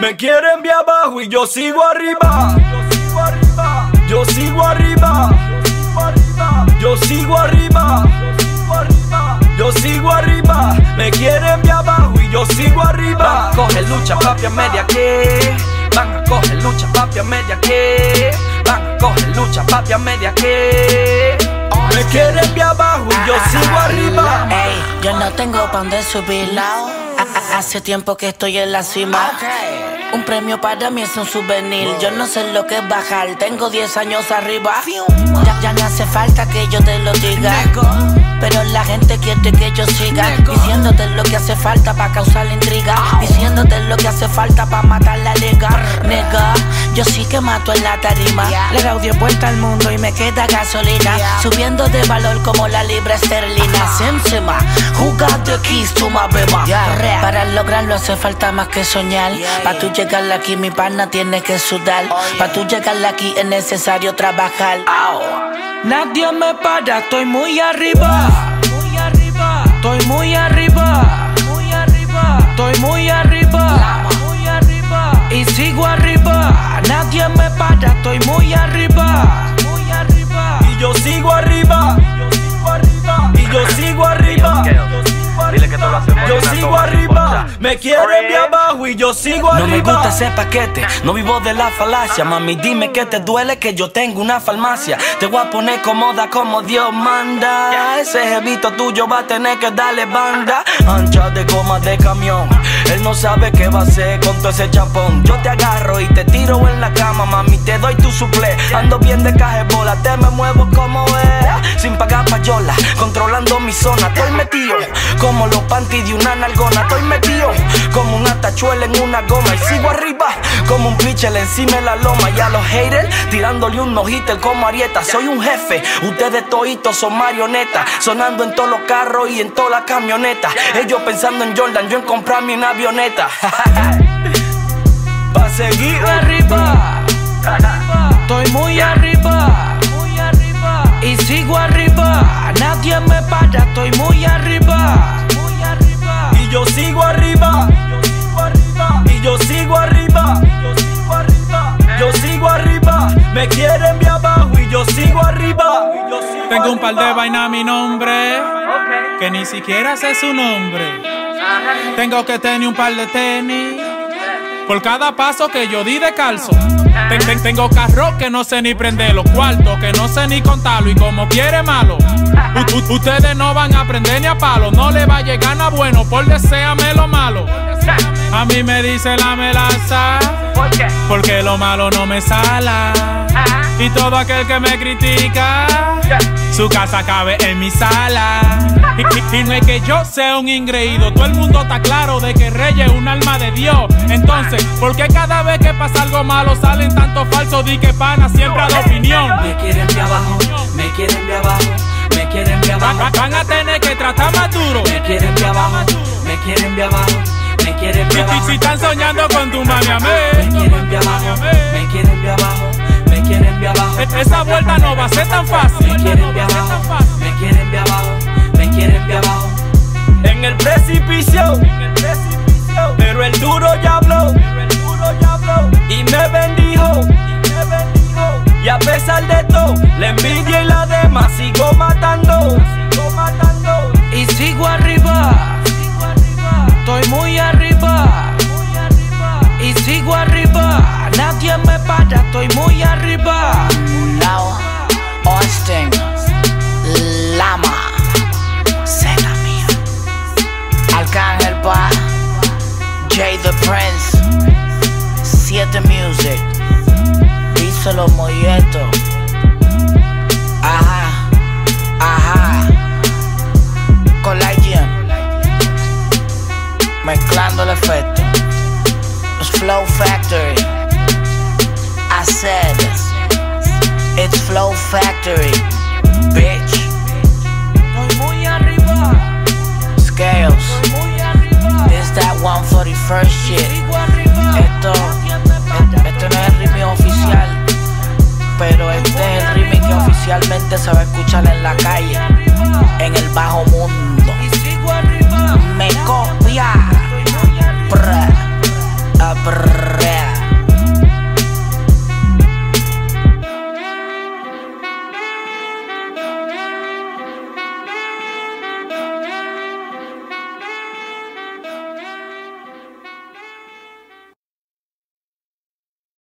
Me quieren ver abajo y yo sigo arriba. Yo sigo arriba. Yo sigo arriba. Yo sigo arriba. Me quieren ver abajo y yo sigo arriba. Van a coger lucha, papi, a media que. Van a coger lucha, papi, a media que. Van a coger lucha, papi, a media que. Me quieren ver abajo y yo sigo arriba. Ey, yo no tengo pa' dónde subir. A- Hace tiempo que estoy en la cima. Un premio para mí es un souvenir. Yo no sé lo que es bajar. Tengo 10 años arriba. Ya, ya no hace falta que yo te lo diga. Pero la gente quiere que yo siga Diciéndote lo que hace falta para causar la intriga. Diciéndote lo que hace falta para matar la liga. Nega, yo sí que mato en la tarima. Le doy 10 vueltas al mundo y me queda gasolina. Subiendo de valor como la libra esterlina. Sensema, who got the keys to my bema Para lograrlo hace falta más que soñar. Para tú llegar aquí mi pana tienes que sudar. Para tú llegar aquí es necesario trabajar Nadie me para, estoy muy arriba. Muy arriba. Estoy muy arriba. Muy arriba. Estoy muy arriba. Muy arriba. Y sigo arriba. Nadie me para, estoy muy arriba. Muy arriba. Y yo sigo arriba. Yo sigo No me gusta ese paquete, no vivo de la falacia. Mami, dime que te duele que yo tengo una farmacia. Te voy a poner cómoda como Dios manda. Ese jevito tuyo va a tener que darle banda. Ancha de goma de camión. Él no sabe qué va a hacer con todo ese chapón. Yo te agarro y te tiro en la cama, mami. Te doy tu suple. Ando bien de bola, te me muevo como es. Sin pagar payola, controlando mi zona. Estoy metido como los panties de una nalgona. Estoy metido como una tachuela en una goma. Y sigo arriba como un pitcher encima de la loma. Y a los haters tirándole un hitter como Arieta. Soy un jefe, ustedes toditos son marionetas. Sonando en todos los carros y en todas las camionetas. Ellos pensando en Jordan, yo en comprarme una avioneta. Pa' seguir arriba. Estoy muy arriba. Y sigo arriba. Nadie me para, estoy muy arriba. Y yo sigo arriba. Y yo sigo arriba. Yo sigo arriba. Me quieren ver abajo y yo sigo arriba. Tengo un par de vainas a mi nombre, que ni siquiera sé su nombre. Tengo que tener un par de tenis, por cada paso que yo di de calzo. Ten- ten- tengo carro que no sé ni prenderlo, cuarto que no sé ni contarlo y como quiere malo. Ustedes no van a aprender ni a palo, no le va a llegar nada bueno, por deseame lo malo. A mí me dice la melaza, porque lo malo no me sala. Y todo aquel que me critica, su casa cabe en mi sala. Y, y- y no es que yo sea un ingreído, todo el mundo está claro de que Rey es un alma de Dios. Entonces, ¿por qué cada vez que pasa algo malo salen tantos falsos? Di que pana siempre a la opinión. Me quieren ver abajo, me quieren ver abajo, me quieren Van, abajo. van a tener que tratar más duro. Me quieren ver abajo, me quieren ver abajo, me quieren y abajo. si están soñando con tu mami, Me amé. quieren ver abajo, me quieren ver abajo, me quieren ver abajo. E- Esa vuelta no va a ser tan fácil. Me quieren ver abajo, me quieren ver abajo, me quieren ver abajo. En el precipicio. Pero el duro ya habló. Y me bendijo. Y a pesar de todo, la envidia y la demás sigo matando. Y sigo arriba. Estoy muy arriba. Y sigo arriba. Nadie me para, estoy muy arriba. Lama, Zeta mía. Arcángel Pa, Jay the Prince, Siete Music, Díselo Molleto. Ajá, ajá. Collagen Mezclando el efecto. Flow Factory. I It's Flow Factory Bitch. Estoy muy arriba. Scales. Muy arriba. This that 141st shit. Esto Esto no es el ritmo oficial pero este es el remix que oficialmente se va a escuchar en la calle, en el bajo mundo.